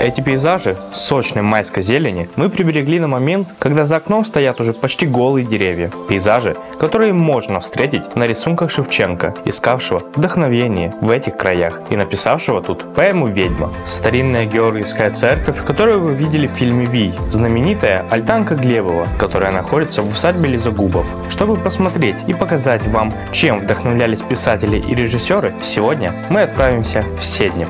Эти пейзажи сочной майской зелени мы приберегли на момент, когда за окном стоят уже почти голые деревья. Пейзажи, которые можно встретить на рисунках Шевченко, искавшего вдохновение в этих краях и написавшего тут поэму «Ведьма». Старинная Георгиевская церковь, которую вы видели в фильме «Вий», знаменитая Альтанка Глебова, которая находится в усадьбе Лизогубов. Чтобы посмотреть и показать вам, чем вдохновлялись писатели и режиссеры, сегодня мы отправимся в Седнев.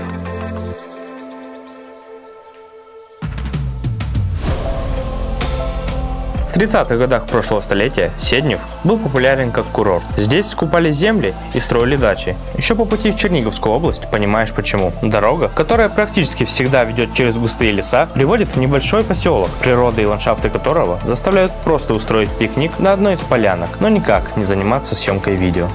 В 30-х годах прошлого столетия Седнев был популярен как курорт. Здесь скупали земли и строили дачи. Еще по пути в Черниговскую область понимаешь почему. Дорога, которая практически всегда ведет через густые леса, приводит в небольшой поселок, природа и ландшафты которого заставляют просто устроить пикник на одной из полянок, но никак не заниматься съемкой видео.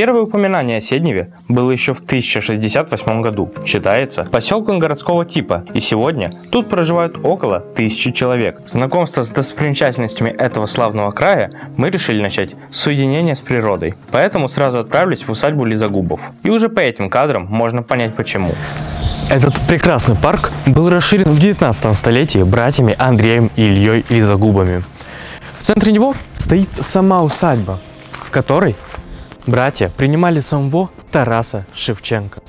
Первое упоминание о Седневе было еще в 1068 году. Читается поселком городского типа, и сегодня тут проживают около тысячи человек. Знакомство с достопримечательностями этого славного края мы решили начать с уединения с природой, поэтому сразу отправились в усадьбу Лизагубов. И уже по этим кадрам можно понять почему. Этот прекрасный парк был расширен в 19 столетии братьями Андреем и Ильей Лизагубами. В центре него стоит сама усадьба, в которой Братья принимали самого Тараса Шевченко.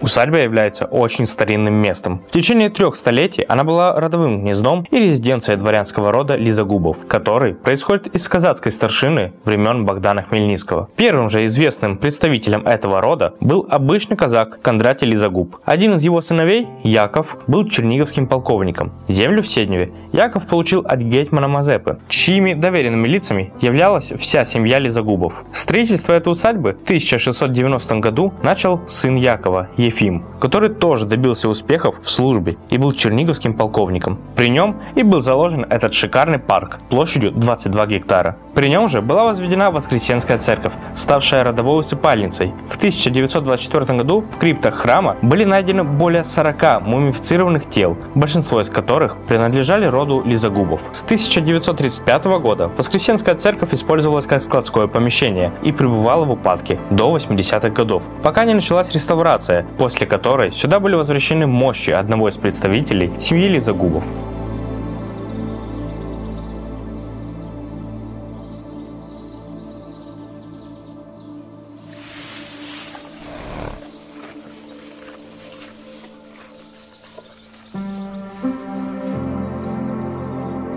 Усадьба является очень старинным местом. В течение трех столетий она была родовым гнездом и резиденцией дворянского рода Лизагубов, который происходит из казацкой старшины времен Богдана Хмельницкого. Первым же известным представителем этого рода был обычный казак Кондратий Лизагуб. Один из его сыновей, Яков, был черниговским полковником. Землю в Седневе Яков получил от гетьмана Мазепы, чьими доверенными лицами являлась вся семья Лизагубов. Строительство этой усадьбы в 1690 году начал сын Якова, Ефим, который тоже добился успехов в службе и был черниговским полковником. При нем и был заложен этот шикарный парк площадью 22 гектара. При нем же была возведена Воскресенская церковь, ставшая родовой усыпальницей. В 1924 году в криптах храма были найдены более 40 мумифицированных тел, большинство из которых принадлежали роду Лизагубов. С 1935 года Воскресенская церковь использовалась как складское помещение и пребывала в упадке до 80-х годов, пока не началась реставрация, после которой сюда были возвращены мощи одного из представителей семьи Лизагубов.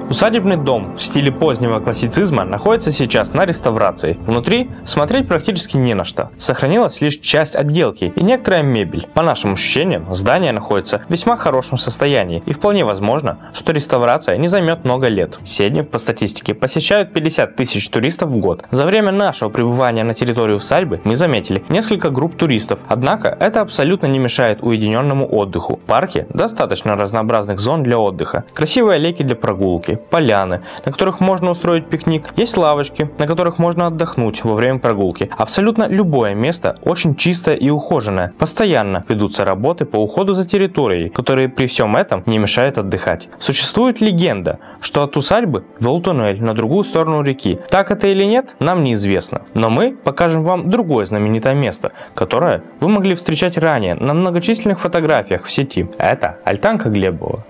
Усадебный дом в стиле позднего классицизма находится сейчас на реставрации. Внутри смотреть практически не на что. Сохранилась лишь часть отделки и некоторая мебель. По нашим ощущениям, здание находится в весьма хорошем состоянии и вполне возможно, что реставрация не займет много лет. Седнев по статистике посещают 50 тысяч туристов в год. За время нашего пребывания на территории усадьбы мы заметили несколько групп туристов, однако это абсолютно не мешает уединенному отдыху. В парке достаточно разнообразных зон для отдыха, красивые аллейки для прогулки, поляны, на которых можно устроить пикник, есть лавочки, на которых можно отдохнуть во время прогулки. Абсолютно любое место очень чистое и ухоженное. Постоянно ведутся работы по уходу за территорией, которые при всем этом не мешают отдыхать. Существует легенда, что от усадьбы вел туннель на другую сторону реки. Так это или нет, нам неизвестно. Но мы покажем вам другое знаменитое место, которое вы могли встречать ранее на многочисленных фотографиях в сети. Это Альтанка Глебова.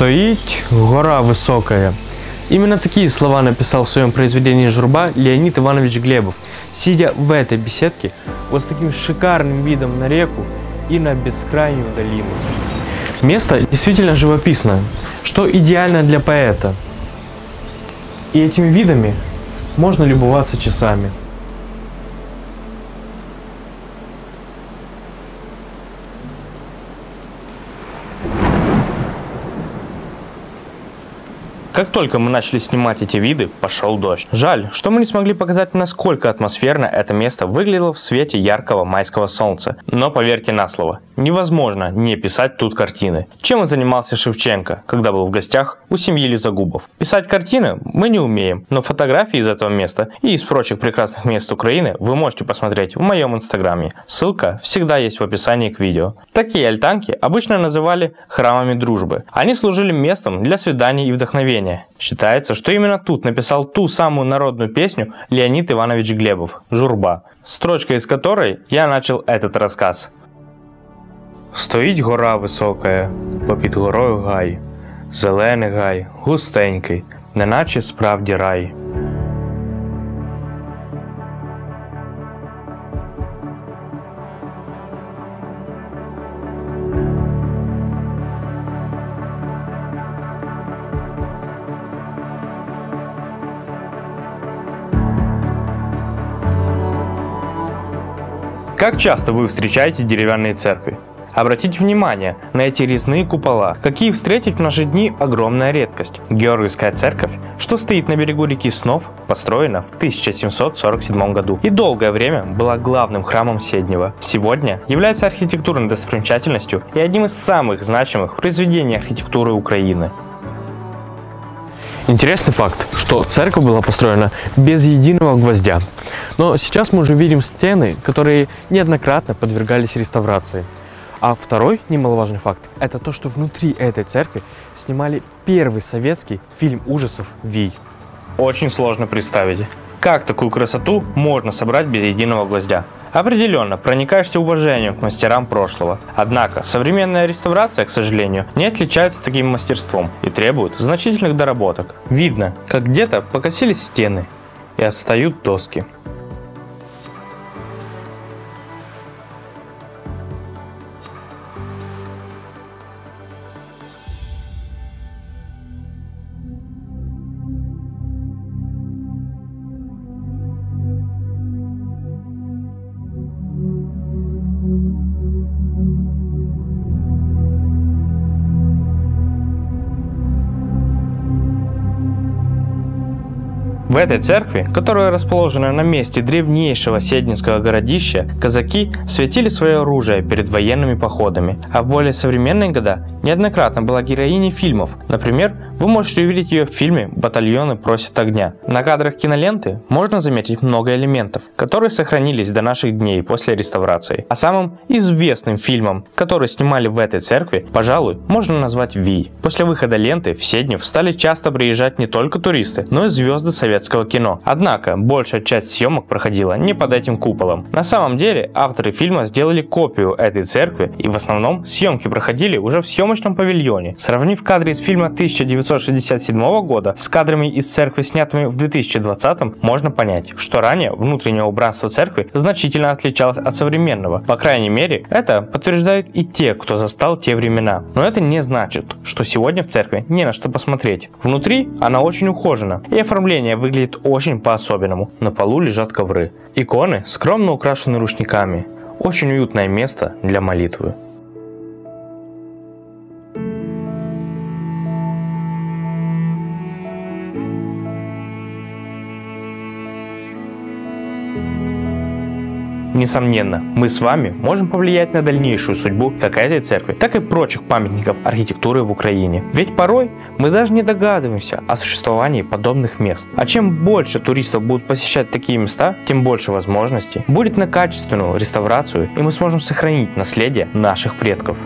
Стоит гора высокая. Именно такие слова написал в своем произведении «Журба» Леонид Иванович Глебов, сидя в этой беседке вот с таким шикарным видом на реку и на бескрайнюю долину. Место действительно живописное, что идеально для поэта. И этими видами можно любоваться часами. Как только мы начали снимать эти виды, пошел дождь. Жаль, что мы не смогли показать, насколько атмосферно это место выглядело в свете яркого майского солнца. Но поверьте на слово, невозможно не писать тут картины. Чем и занимался Шевченко, когда был в гостях у семьи Лизагубов. Писать картины мы не умеем, но фотографии из этого места и из прочих прекрасных мест Украины вы можете посмотреть в моем инстаграме. Ссылка всегда есть в описании к видео. Такие альтанки обычно называли храмами дружбы. Они служили местом для свиданий и вдохновения Считается, что именно тут написал ту самую народную песню Леонид Иванович Глебов «Журба», строчка из которой я начал этот рассказ. Стоїть гора висока, попід горою гай, зелений гай, густенький, неначе справді рай. Как часто вы встречаете деревянные церкви? Обратите внимание на эти резные купола, какие встретить в наши дни огромная редкость. Георгиевская церковь, что стоит на берегу реки Снов, построена в 1747 году и долгое время была главным храмом Седнева. Сегодня является архитектурной достопримечательностью и одним из самых значимых произведений архитектуры Украины. Интересный факт, что церковь была построена без единого гвоздя. Но сейчас мы уже видим стены, которые неоднократно подвергались реставрации. А второй немаловажный факт – это то, что внутри этой церкви снимали первый советский фильм ужасов «Вий». Очень сложно представить, как такую красоту можно собрать без единого гвоздя. Определенно, проникаешься уважением к мастерам прошлого. Однако, современная реставрация, к сожалению, не отличается таким мастерством и требует значительных доработок. Видно, как где-то покосились стены и отстают доски. В этой церкви, которая расположена на месте древнейшего седнинского городища, казаки светили свое оружие перед военными походами, а в более современные года неоднократно была героиней фильмов. Например, вы можете увидеть ее в фильме «Батальоны просят огня». На кадрах киноленты можно заметить много элементов, которые сохранились до наших дней после реставрации. А самым известным фильмом, который снимали в этой церкви, пожалуй, можно назвать «Вий». После выхода ленты в Седнев стали часто приезжать не только туристы, но и звезды советского кино. Однако, большая часть съемок проходила не под этим куполом. На самом деле, авторы фильма сделали копию этой церкви, и в основном съемки проходили уже в съемочном павильоне. Сравнив кадры из фильма 1967 года с кадрами из церкви, снятыми в 2020, можно понять, что ранее внутреннее убранство церкви значительно отличалось от современного. По крайней мере, это подтверждают и те, кто застал те времена. Но это не значит, что сегодня в церкви не на что посмотреть. Внутри она очень ухожена, и оформление выглядит очень по-особенному. На полу лежат ковры. Иконы скромно украшены рушниками. Очень уютное место для молитвы. Несомненно, мы с вами можем повлиять на дальнейшую судьбу как этой церкви, так и прочих памятников архитектуры в Украине. Ведь порой мы даже не догадываемся о существовании подобных мест. А чем больше туристов будут посещать такие места, тем больше возможностей будет на качественную реставрацию, и мы сможем сохранить наследие наших предков.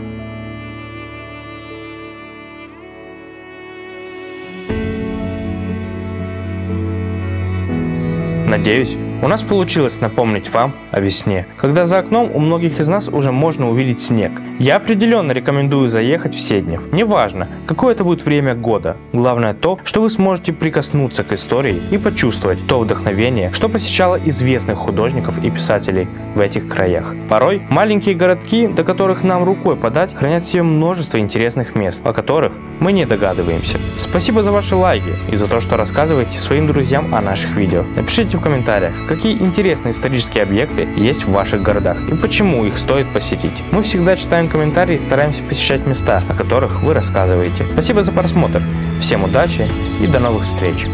Надеюсь, у нас получилось напомнить вам о весне, когда за окном у многих из нас уже можно увидеть снег. Я определенно рекомендую заехать в Седнев. Неважно, какое это будет время года. Главное то, что вы сможете прикоснуться к истории и почувствовать то вдохновение, что посещало известных художников и писателей в этих краях. Порой маленькие городки, до которых нам рукой подать, хранят в себе множество интересных мест, о которых мы не догадываемся. Спасибо за ваши лайки и за то, что рассказываете своим друзьям о наших видео. Напишите в комментариях, какие интересные исторические объекты есть в ваших городах и почему их стоит посетить. Мы всегда читаем комментарии и стараемся посещать места, о которых вы рассказываете. Спасибо за просмотр. Всем удачи и до новых встреч!